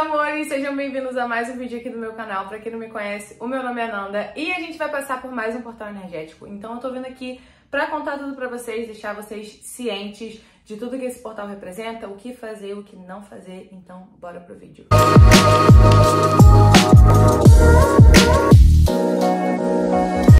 amores, sejam bem-vindos a mais um vídeo aqui do meu canal. Pra quem não me conhece, o meu nome é Nanda e a gente vai passar por mais um portal energético. Então eu tô vindo aqui pra contar tudo pra vocês, deixar vocês cientes de tudo que esse portal representa, o que fazer, o que não fazer. Então, bora pro vídeo.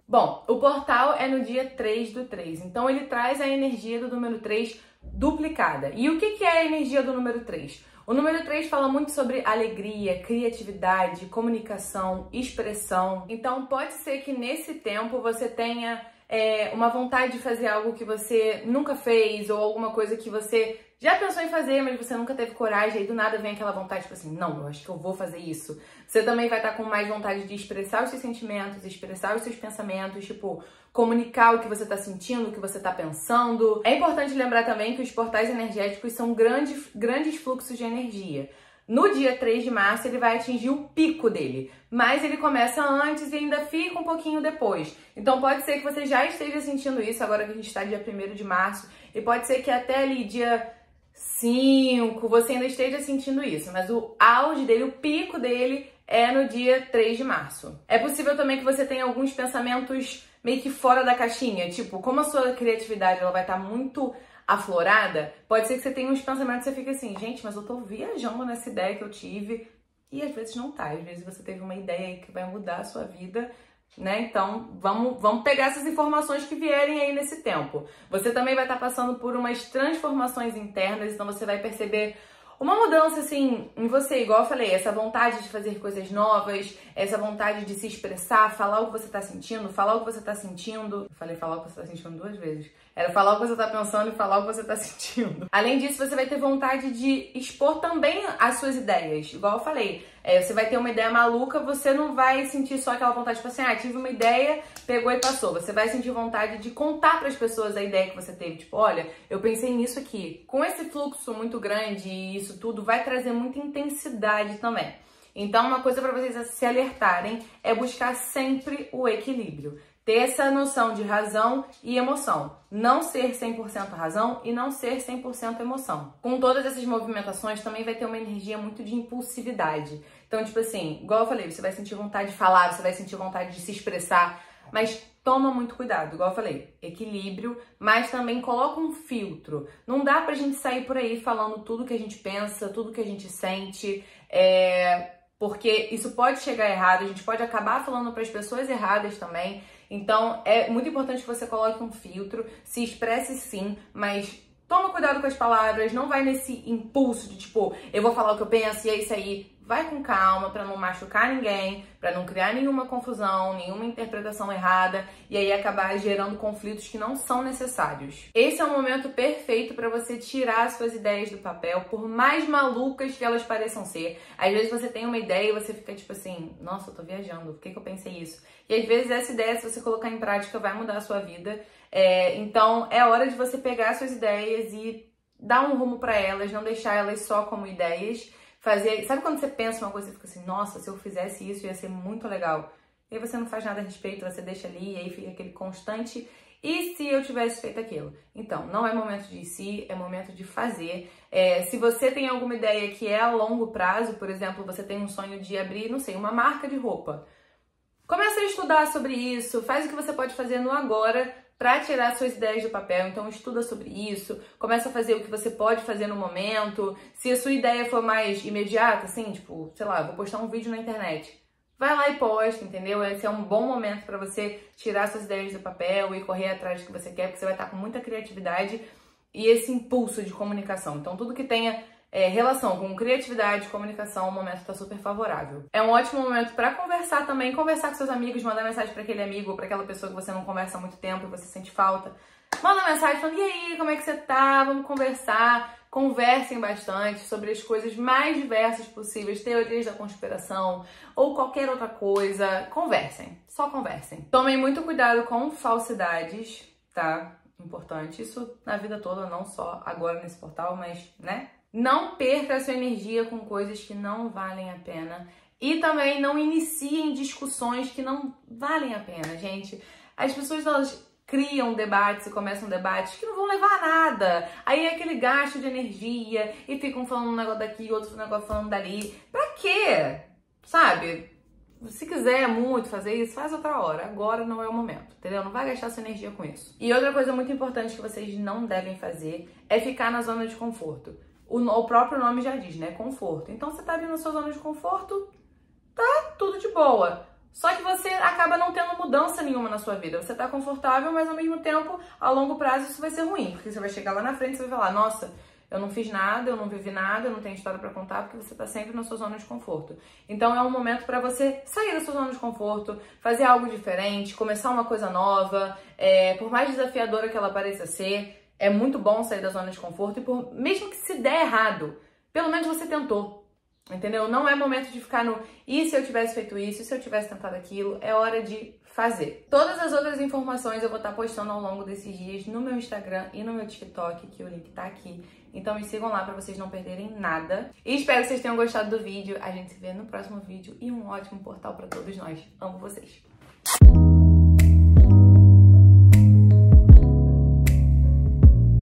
Bom, o portal é no dia 3 do 3, então ele traz a energia do número 3 duplicada. E o que é a energia do número 3? O número 3 fala muito sobre alegria, criatividade, comunicação, expressão. Então pode ser que nesse tempo você tenha é, uma vontade de fazer algo que você nunca fez ou alguma coisa que você já pensou em fazer, mas você nunca teve coragem, aí do nada vem aquela vontade, tipo assim, não, eu acho que eu vou fazer isso. Você também vai estar com mais vontade de expressar os seus sentimentos, expressar os seus pensamentos, tipo, comunicar o que você está sentindo, o que você está pensando. É importante lembrar também que os portais energéticos são grandes, grandes fluxos de energia. No dia 3 de março, ele vai atingir o pico dele, mas ele começa antes e ainda fica um pouquinho depois. Então pode ser que você já esteja sentindo isso agora que a gente está dia 1 de março, e pode ser que até ali dia 5, você ainda esteja sentindo isso, mas o auge dele, o pico dele é no dia 3 de março. É possível também que você tenha alguns pensamentos meio que fora da caixinha, tipo, como a sua criatividade ela vai estar tá muito aflorada, pode ser que você tenha uns pensamentos que você fica assim, gente, mas eu tô viajando nessa ideia que eu tive, e às vezes não tá, às vezes você teve uma ideia que vai mudar a sua vida né? Então, vamos, vamos pegar essas informações que vierem aí nesse tempo. Você também vai estar passando por umas transformações internas, então você vai perceber uma mudança assim em você, igual eu falei, essa vontade de fazer coisas novas, essa vontade de se expressar, falar o que você tá sentindo, falar o que você tá sentindo. Eu falei falar o que você tá sentindo duas vezes. Era falar o que você tá pensando e falar o que você tá sentindo. Além disso, você vai ter vontade de expor também as suas ideias. Igual eu falei, é, você vai ter uma ideia maluca, você não vai sentir só aquela vontade, tipo assim, ah, tive uma ideia, pegou e passou. Você vai sentir vontade de contar para as pessoas a ideia que você teve. Tipo, olha, eu pensei nisso aqui. Com esse fluxo muito grande e isso tudo, vai trazer muita intensidade também. Então, uma coisa para vocês se alertarem é buscar sempre o equilíbrio ter essa noção de razão e emoção. Não ser 100% razão e não ser 100% emoção. Com todas essas movimentações, também vai ter uma energia muito de impulsividade. Então, tipo assim, igual eu falei, você vai sentir vontade de falar, você vai sentir vontade de se expressar, mas toma muito cuidado, igual eu falei, equilíbrio, mas também coloca um filtro. Não dá pra gente sair por aí falando tudo que a gente pensa, tudo que a gente sente, é... porque isso pode chegar errado, a gente pode acabar falando para as pessoas erradas também. Então é muito importante que você coloque um filtro, se expresse sim, mas toma cuidado com as palavras, não vai nesse impulso de tipo, eu vou falar o que eu penso e é isso aí vai com calma para não machucar ninguém, para não criar nenhuma confusão, nenhuma interpretação errada e aí acabar gerando conflitos que não são necessários. Esse é o momento perfeito para você tirar suas ideias do papel, por mais malucas que elas pareçam ser. Às vezes você tem uma ideia e você fica tipo assim, nossa, eu tô viajando, por que, que eu pensei isso? E às vezes essa ideia, se você colocar em prática, vai mudar a sua vida. É, então é hora de você pegar suas ideias e dar um rumo para elas, não deixar elas só como ideias fazer. Sabe quando você pensa uma coisa e fica assim, nossa, se eu fizesse isso ia ser muito legal. E aí você não faz nada a respeito, você deixa ali e aí fica aquele constante. E se eu tivesse feito aquilo? Então, não é momento de si, é momento de fazer. É, se você tem alguma ideia que é a longo prazo, por exemplo, você tem um sonho de abrir, não sei, uma marca de roupa. Comece a estudar sobre isso, faz o que você pode fazer no agora para tirar suas ideias do papel. Então estuda sobre isso, começa a fazer o que você pode fazer no momento. Se a sua ideia for mais imediata, assim, tipo, sei lá, vou postar um vídeo na internet. Vai lá e posta, entendeu? Esse é um bom momento para você tirar suas ideias do papel e correr atrás do que você quer, porque você vai estar com muita criatividade e esse impulso de comunicação. Então tudo que tenha é, relação com criatividade, comunicação, o momento está super favorável. É um ótimo momento para conversar também, conversar com seus amigos, mandar mensagem para aquele amigo ou para aquela pessoa que você não conversa há muito tempo e você sente falta. Manda mensagem falando: e aí, como é que você tá? Vamos conversar. Conversem bastante sobre as coisas mais diversas possíveis, teorias da conspiração ou qualquer outra coisa. Conversem, só conversem. Tomem muito cuidado com falsidades, tá? Importante. Isso na vida toda, não só agora nesse portal, mas, né? Não perca a sua energia com coisas que não valem a pena. E também não iniciem discussões que não valem a pena, gente. As pessoas elas criam debates e começam debates que não vão levar a nada. Aí é aquele gasto de energia e ficam falando um negócio daqui, outro negócio falando dali. Pra quê? Sabe? Se quiser muito fazer isso, faz outra hora. Agora não é o momento, entendeu? Não vai gastar sua energia com isso. E outra coisa muito importante que vocês não devem fazer é ficar na zona de conforto. O, o próprio nome já diz, né? Conforto. Então você tá ali na sua zona de conforto, tá tudo de boa. Só que você acaba não tendo mudança nenhuma na sua vida. Você tá confortável, mas ao mesmo tempo, a longo prazo, isso vai ser ruim. Porque você vai chegar lá na frente e vai falar, nossa, eu não fiz nada, eu não vivi nada, eu não tenho história para contar, porque você tá sempre na sua zona de conforto. Então é um momento para você sair da sua zona de conforto, fazer algo diferente, começar uma coisa nova. É, por mais desafiadora que ela pareça ser, é muito bom sair da zona de conforto e por mesmo que se der errado, pelo menos você tentou. Entendeu? Não é momento de ficar no e se eu tivesse feito isso, e se eu tivesse tentado aquilo, é hora de fazer. Todas as outras informações eu vou estar postando ao longo desses dias no meu Instagram e no meu TikTok, que o link tá aqui. Então me sigam lá para vocês não perderem nada. E espero que vocês tenham gostado do vídeo. A gente se vê no próximo vídeo e um ótimo portal para todos nós. Amo vocês.